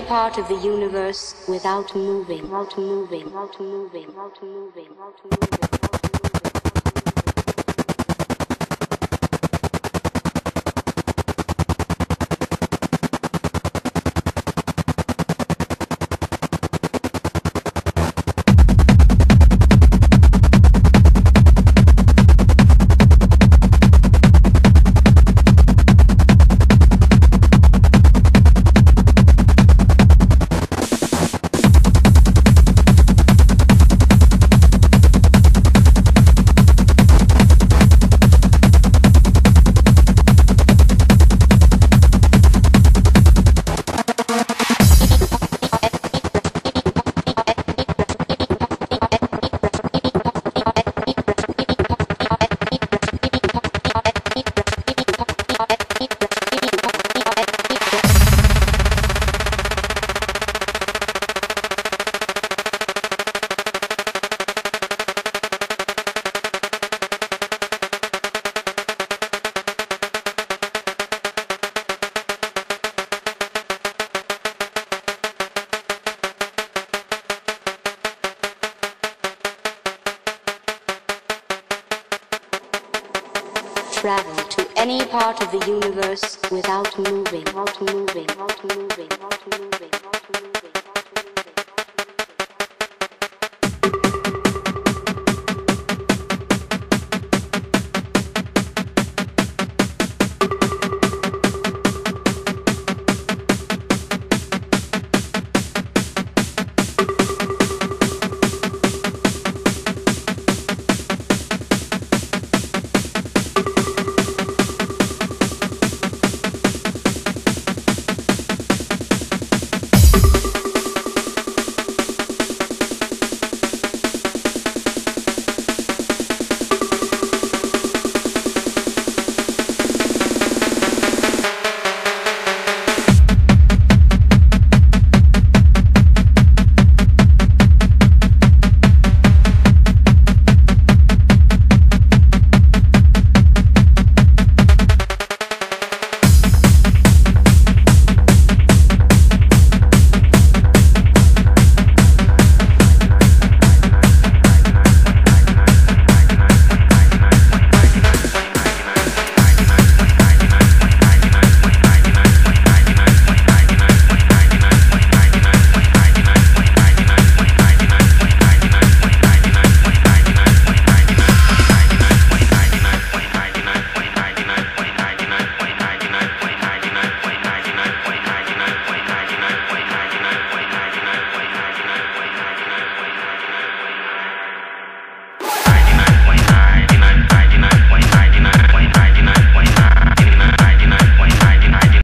part of the universe without moving, without moving, without moving, without moving, without moving. Travel to any part of the universe without moving, without moving, without moving, without moving.